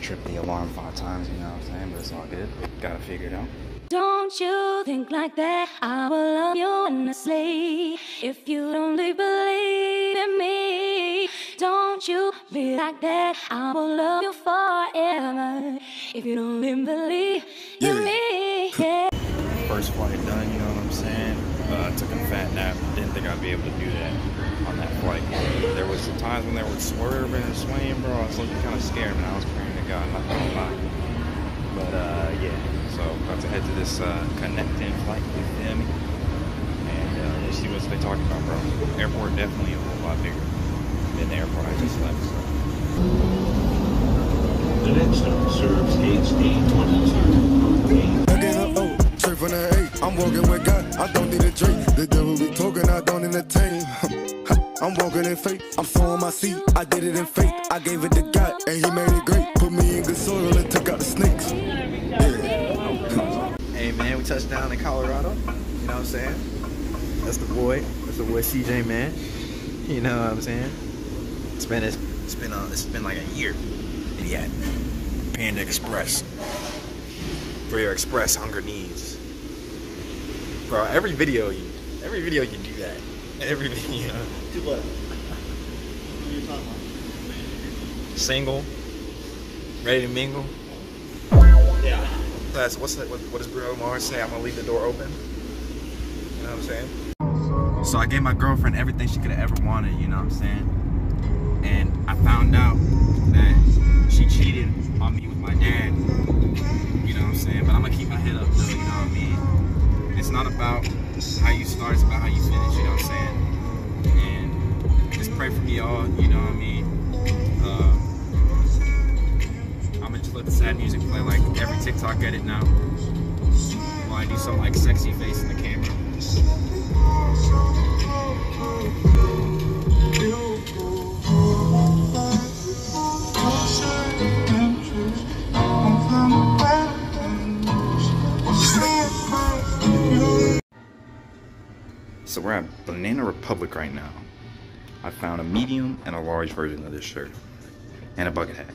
trip the alarm five times, you know what I'm saying? But it's all good. Gotta figure it out. Don't you think like that? I will love you endlessly. If you only believe in me, don't you be like that? I will love you forever. If you only believe in me, yeah. First flight done, you know what I'm saying? Uh, took a fat nap. Didn't think I'd be able to do that on that flight. There was some times when they were swerving and swaying, bro. I was looking kind of scared, man. I was praying to God, not gonna lie. But uh, yeah, so about to head to this uh, connecting flight with them, and uh, we'll see what they talking about, bro. Airport definitely a whole lot bigger than the airport I just left. So. The next stop serves gates A22. Again, oh, straight from the A. I'm walking with God, I don't need a drink. The devil be talking, I don't entertain. I'm walking in faith, I'm sowing my seed. I did it in faith, I gave it to God, and He made it great. Put me in good soil and took out the snakes. Yeah. Hey man, we touched down in Colorado. You know what I'm saying? That's the boy. That's the boy CJ man. You know what I'm saying? It's been it's, it's been uh, it's been like a year. And had Panda Express for your express hunger needs. Bro, every video you every video you do that. Every video. Do what? What are you talking about? Single. Ready to mingle. Yeah. That's what's that what, what does Bruno Mars say? I'm gonna leave the door open. You know what I'm saying? So I gave my girlfriend everything she could have ever wanted, you know what I'm saying? And I found out that she cheated on me with my dad. You know what I'm saying? But I'm gonna keep my head up though, you know what I mean? It's not about how you start, it's about how you finish, you know what I'm saying? And just pray for me all, you know what I mean? Uh, I'm gonna just let the sad music play like every TikTok edit now. While I do some like sexy face in the camera. So we're at Banana Republic right now. I found a medium and a large version of this shirt. And a bucket hat.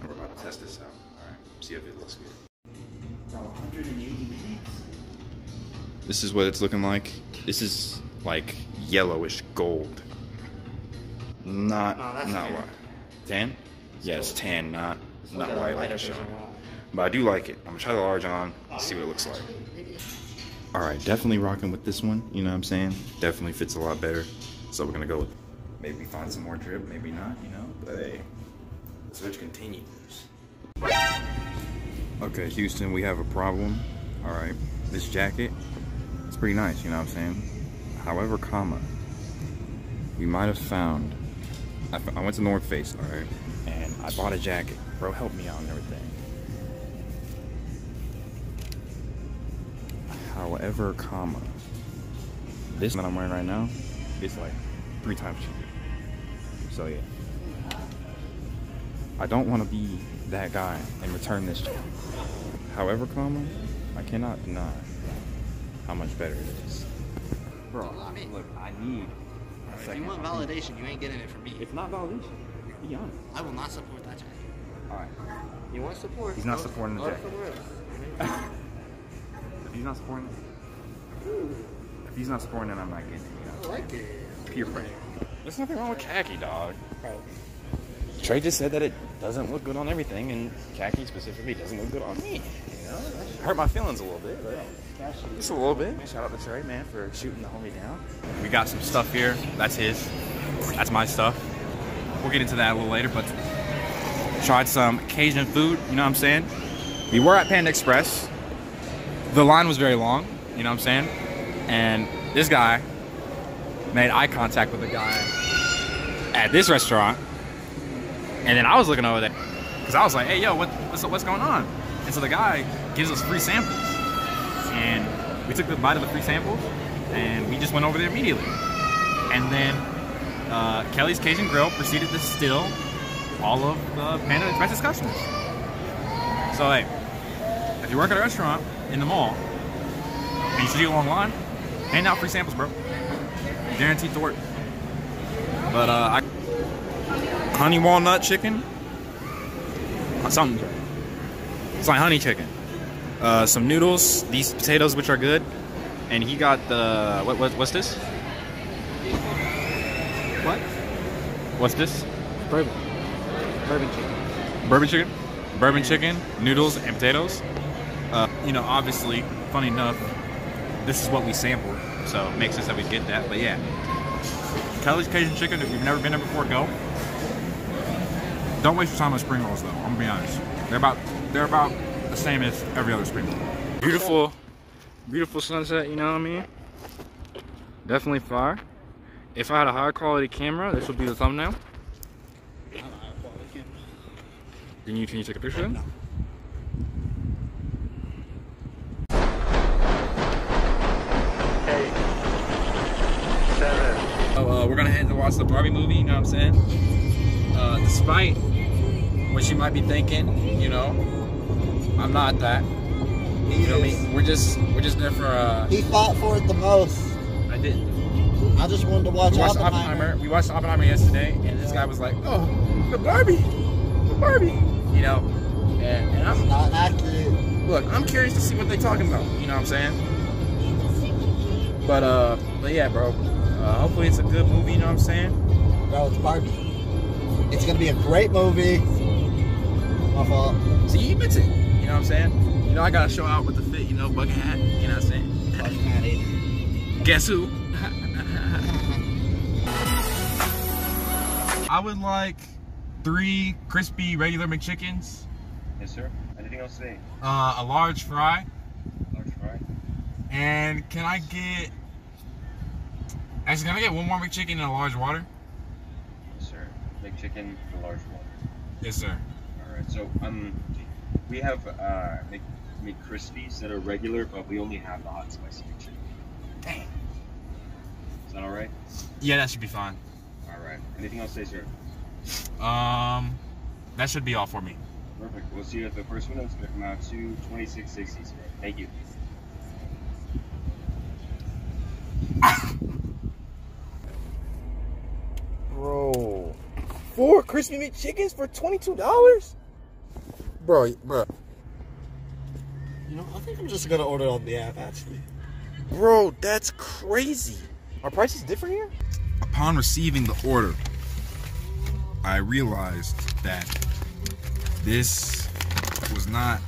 And we're about to test this out. Alright, see if it looks good. This is what it's looking like. This is like yellowish gold. Not No, that's not white. Tan? Yeah, it's tan, not not white the like a shot. But I do like it. I'm gonna try the large on, see what it looks like. Alright, definitely rocking with this one, you know what I'm saying? Definitely fits a lot better. So we're gonna go with maybe find some more drip, maybe not, you know? But hey, the search continues. Okay, Houston, we have a problem. Alright, this jacket, it's pretty nice, you know what I'm saying? However, comma, we might have found, I, went to North Face, alright? And I bought a jacket. Bro, help me out and everything. However, comma, this that I'm wearing right now is like three times cheaper. So yeah. I don't want to be that guy and return this jacket. However, comma, I cannot deny how much better it is. Bro, I mean- look, I need If you want validation, you ain't getting it from me. It's not validation. Be honest. I will not support that jacket. Alright. You want support? He's not go- supporting the go jacket. If he's not supporting it, if he's not supporting it, I'm not getting it. You know? I like it. Peer pressure. There's nothing wrong with khaki, dog. Trey just said that it doesn't look good on everything, and khaki specifically doesn't look good on me. You know, hurt my feelings a little bit, but just a little bit. Shout out to Trey, man, for shooting the homie down. We got some stuff here. That's his. That's my stuff. We'll get into that a little later, but tried some Cajun food. You know what I'm saying? We were at Panda Express. The line was very long. You know what I'm saying? And this guy made eye contact with the guy at this restaurant. And then I was looking over there because I was like, "Hey, yo, what, what's what's going on?" And so the guy gives us free samples, and we took the bite of the free samples, and we just went over there immediately. And then uh, Kelly's Cajun Grill proceeded to steal all of the Panda Express's customers. So hey, if you work at a restaurant in the mall and you see a long line, hand out free samples, bro. Guaranteed to work. But uh, I honey walnut chicken something. It's like honey chicken. Uh, some noodles, these potatoes which are good, and he got the what, what what's this? What? What's this? Bourbon. Bourbon chicken. Bourbon chicken, bourbon chicken, noodles, and potatoes. Uh, you know, obviously, funny enough, this is what we sampled, so it makes sense that we get that. But yeah, Kelly's Cajun Chicken. If you've never been there before, go. Don't waste your time on spring rolls, though. I'm gonna be honest. They're about they're about the same as every other spring roll. Beautiful, beautiful sunset. You know what I mean? Definitely fire. If I had a high quality camera, this would be the thumbnail. Can you can you take a picture of them? Uh, we're gonna head to watch the Barbie movie. You know what I'm saying? Uh, despite what you might be thinking, you know, I'm not that. You know what I mean? We're just we're just there for. Uh, He fought for it the most. I did. I just wanted to watch We watched Oppenheimer. Oppenheimer. We watched Oppenheimer yesterday, and this guy was like, "Oh, the Barbie, the Barbie," you know. And, and I'm Not accurate. look, I'm curious to see what they're talking about. You know what I'm saying? But uh, but yeah, bro. Uh, hopefully it's a good movie. You know what I'm saying? Bro, it's Barbie. It's gonna be a great movie. My fault. See, you admits it. You know what I'm saying? You know, I gotta show out with the fit. You know, bucket hat. You know what I'm saying? Fucking had it. Guess who? I would like three crispy regular McChickens, Yes, sir. Anything else today? uh, a large fry, Large fry. and can I get? Actually, can I get one more McChicken and a large water? Yes, sir. Big chicken, the large one. Yes, sir. All right. So um, we have uh Mc, McCrispies that are regular, but we only have the hot spicy McChicken. Dang. Is that all right? Yeah, that should be fine. All right. Anything else say, sir? Um, that should be all for me. Perfect. We'll see you at the first window. It's gonna come out to twenty six sixty. Thank you. Bro, four crispy McChickens for twenty-two dollars? Bro, bro, You know, I think I'm just gonna order on the app actually. bro, that's crazy. Are prices different here? Upon receiving the order, I realized that this was not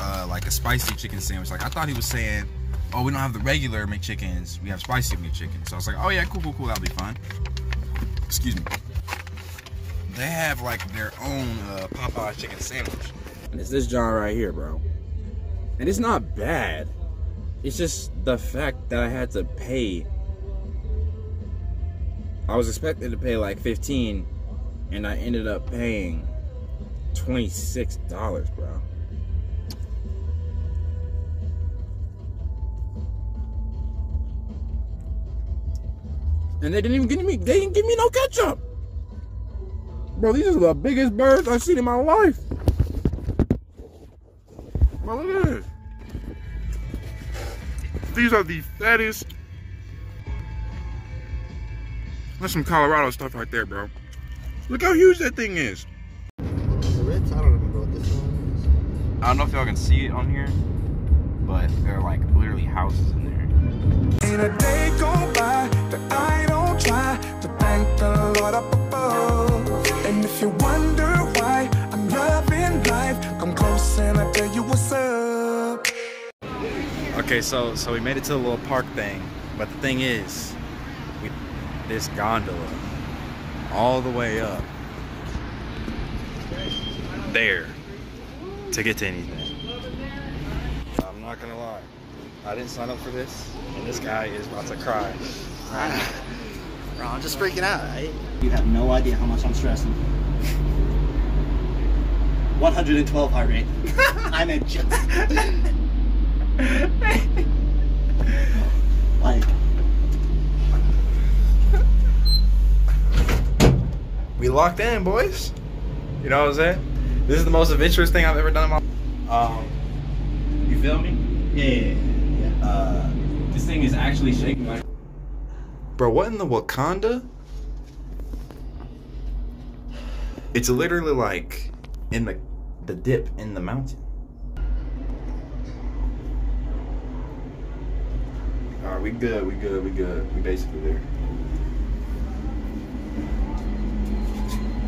uh, like a spicy chicken sandwich. Like I thought he was saying, "Oh, we don't have the regular McChickens. We have spicy McChickens." So I was like, "Oh yeah, cool, cool, cool. That'll be fine." Excuse me. They have like their own uh, Popeye chicken sandwich. And it's this John right here, bro. And it's not bad. It's just the fact that I had to pay. I was expected to pay like 15 and I ended up paying $26, bro. And they didn't even give me they didn't give me no ketchup. Bro, these are the biggest birds I've seen in my life. Bro, look at this. These are the fattest. That's some Colorado stuff right there, bro. Look how huge that thing is. The I don't remember what this one I don't know if y'all can see it on here, but there are like literally houses in there. Ain't a day go by that I don't try to thank the Lord Okay, so so we made it to the little park thing, but the thing is, we this gondola all the way up there to get to anything. I'm not gonna lie, I didn't sign up for this, and this guy is about to cry. Bro, I'm just freaking out. Right? You have no idea how much I'm stressing. 112 heart rate. I'm a. just. Like, We locked in, boys. You know what I'm saying? This is the most adventurous thing I've ever done in my. Um, you feel me? yeah, yeah. Uh, this thing is actually shaking like. Bro, what in the Wakanda? It's literally like in the the dip in the mountain. All right, we good, we good, we good. We basically there.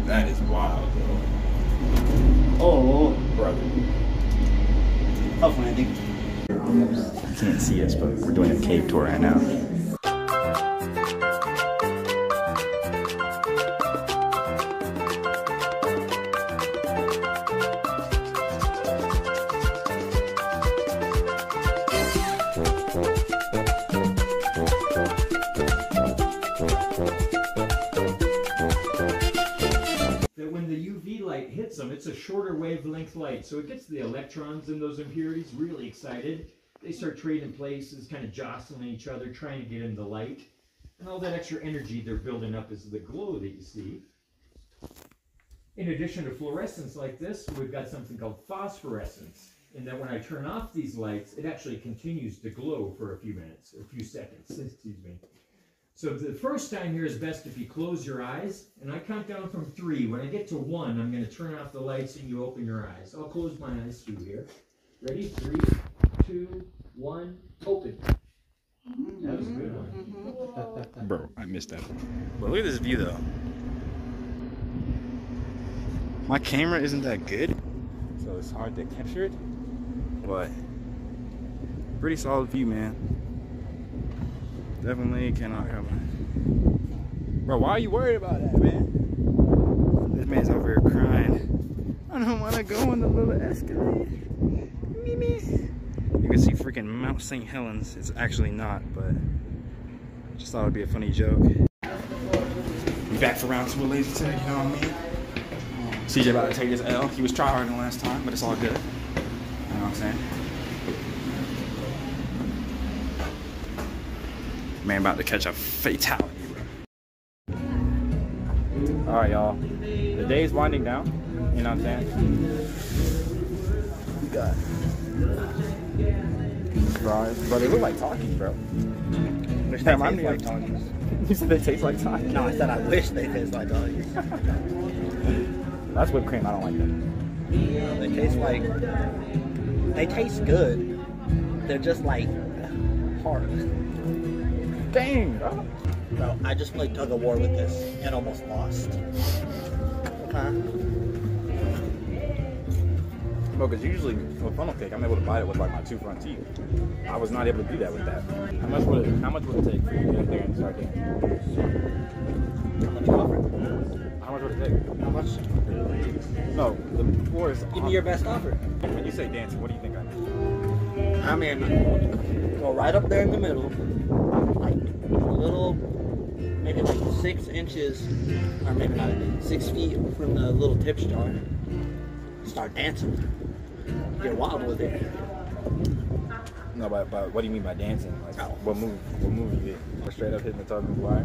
That is wild, though. Oh, Brother. tough landing. You can't see us, but we're doing a cave tour right now. Electrons in those impurities really excited. They start trading places, kind of jostling each other, trying to get in the light. And all that extra energy they're building up is the glow that you see. In addition to fluorescence like this, we've got something called phosphorescence. And that when I turn off these lights, it actually continues to glow for a few minutes, a few seconds, excuse me. So the first time here is best if you close your eyes, and I count down from three. When I get to one, I'm going to turn off the lights and you open your eyes. I'll close my eyes too here. Ready? Three, two, one, open. That was a good one. Mm-hmm. Bro, I missed that. But look at this view though. My camera isn't that good, so it's hard to capture it. But pretty solid view, man. Definitely cannot come. Bro, why are you worried about that, man? This man's over here crying. I don't want to go on the little escalator. You can see freaking Mount St. Helens. It's actually not, but just thought it'd be a funny joke. We back for round two of laser tag, you know what I mean? Um, CJ about to take his L. He was tryharding the last time, but it's all good. You know what I'm saying? Man about to catch a fatality, bro. Alright, y'all. The day's winding down. You know what I'm saying? We got fries. Bro, they look like Takis, bro. Wish Damn, I'm like Takis. You said they taste like Takis? No, I said I wish they taste like Takis. That's whipped cream. I don't like that. They taste like. They taste good. They're just like hard. Dang, bro. Bro, I just played tug of war with this and almost lost. Huh? Bro, because usually with funnel cake, I'm able to bite it with like my two front teeth. I was not able to do that with that. How much would it? How much would it take for you to get up there and start getting? How much offer? How much would it take? How much? No, the floor is. Give me your best offer. When you say dancing, what do you think I mean? I mean, go right up there in the middle, like a little, maybe like six inches, or maybe not, six feet from the little tip jar. Start dancing. Get wild with it. No, but, but what do you mean by dancing? Like, Oh. what move? What move you did? Or straight up hitting the target wire?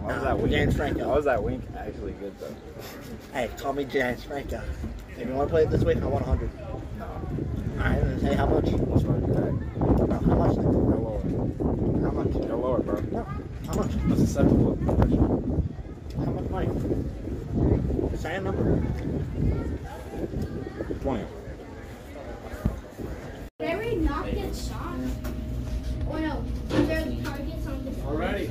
How was that wink? James Franco. How was that wink actually good though? Hey, call me James Franco. If you want to play it this week, I want 100. No. Alright, then say how much? What's wrong? No, how much? then? Go lower. How much? Go lower, bro. No, how much? That's acceptable. How much money? Say a number. Twenty. Barry not get shot? Or no, there targets on the Alrighty.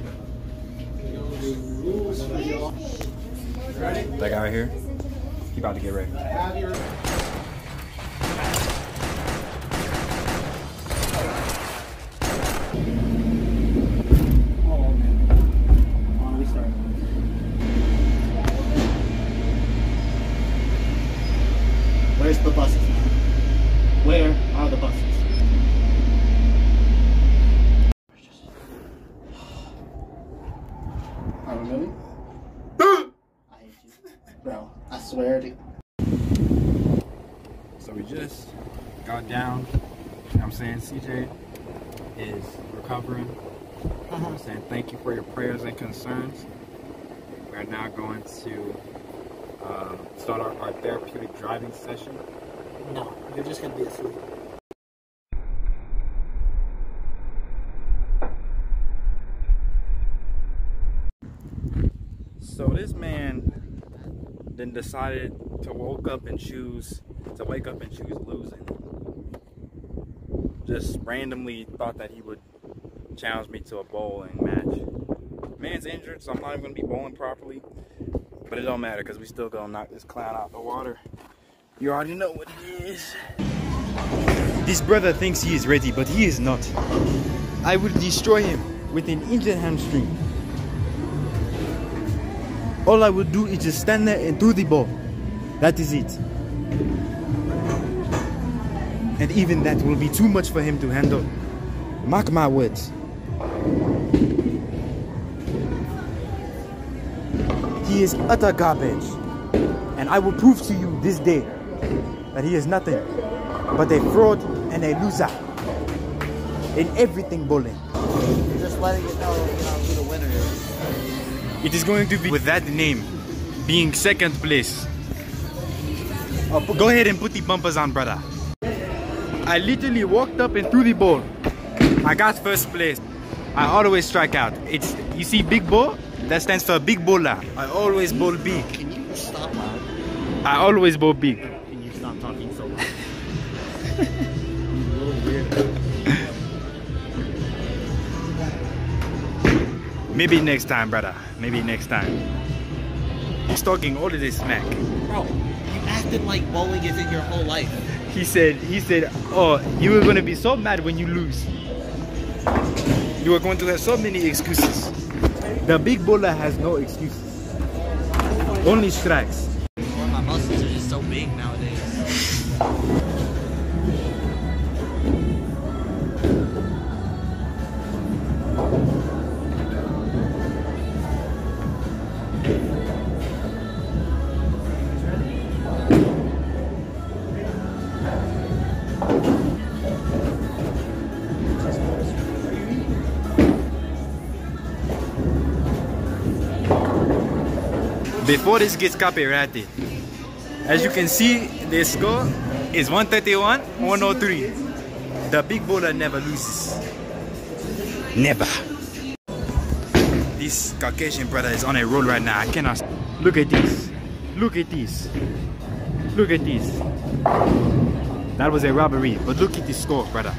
That guy here, he about to get ready. Have your. Oh, man. On we start. Where's the buses, man? Where are the buses? Are we moving? I hate you. Bro, I swear to So we just got down. You know what I'm saying? CJ is recovering. You know what I'm saying? Thank you for your prayers and concerns. We are now going to uh, start our, our therapeutic driving session. No, you're just gonna be asleep. So this man then decided to woke up and choose to wake up and choose losing. Just randomly thought that he would challenge me to a bowling match. Man's injured, so I'm not even gonna be bowling properly. But it don't matter because we still gonna knock this clown out the water. You already know what it is. This brother thinks he is ready, but he is not. I will destroy him with an injured hamstring. All I will do is just stand there and do the ball. That is it. And even that will be too much for him to handle. Mark my words. He is utter garbage. And I will prove to you this day that he is nothing but a fraud and a loser in everything bowling. You're just letting it know, you know who the winner is. It is going to be with that name being second place. Oh, go ahead and put the bumpers on, brother. I literally walked up and threw the ball. I got first place. I always strike out. It's you see big ball? That stands for big bowler. I always bowl big. Can you stop loud? I always bowl big. Can you stop talking so loud? Maybe next time, brother. Maybe next time. He's talking all of this smack. Bro, you acted like bowling isn't your whole life. He said, he said, oh, you were gonna be so mad when you lose. You are going to have so many excuses. The big bowler has no excuses. Only strikes. My muscles are just so big nowadays. Before this gets copyrighted, as you can see, the score is 131 103. The big bowler never loses. Never. This Caucasian brother is on a roll right now. I cannot. Look at this. Look at this. Look at this. That was a robbery, but look at the score, brother.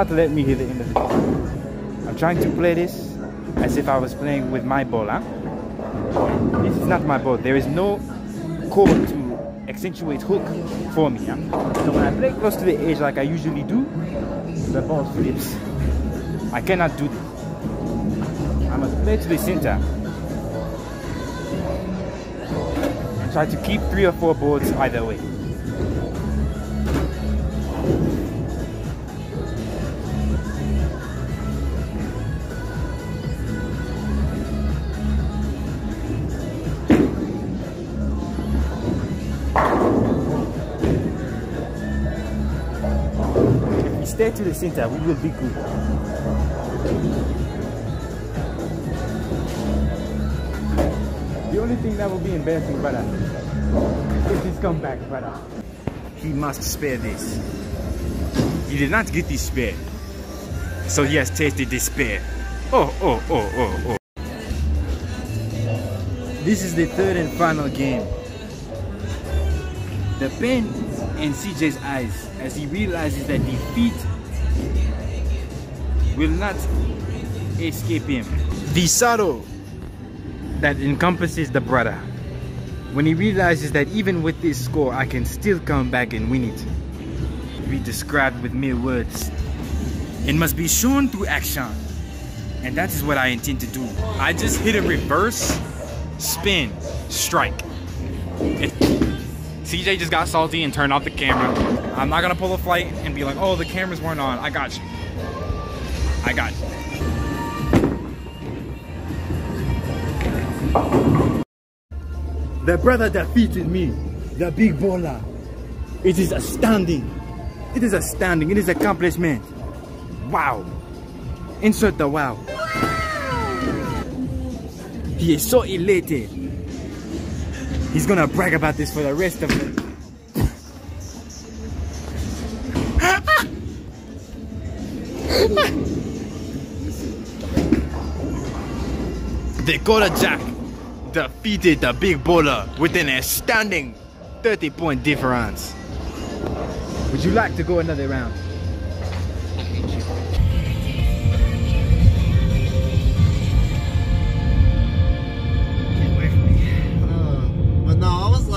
Not let me hit the end of the. I'm trying to play this as if I was playing with my ball, huh? This is not my ball. There is no cord to accentuate hook for me, huh? So when I play close to the edge like I usually do, the ball flips. I cannot do this. I must play to the center. Try to keep three or four boards either way. Stay to the center, we will be good. The only thing that will be embarrassing, brother, is his comeback, brother. He must spare this. He did not get this spare. So he has tasted despair. Oh, oh, oh, oh, oh. This is the third and final game. The pain in CJ's eyes as he realizes that defeat will not escape him. The sorrow that encompasses the brother when he realizes that even with this score, I can still come back and win it. Be described with mere words. It must be shown through action. And that is what I intend to do. I just hit a reverse, spin, strike. It- CJ just got salty and turned off the camera. I'm not gonna pull a flight and be like, oh, the cameras weren't on. I got you. I got you. The brother defeated me, the big baller. It is astounding. It is astounding. It is accomplishment. Wow. Insert the wow. He is so elated. He's gonna brag about this for the rest of it. the Dakota Jack defeated the big bowler with an astounding 30 point difference. Would you like to go another round?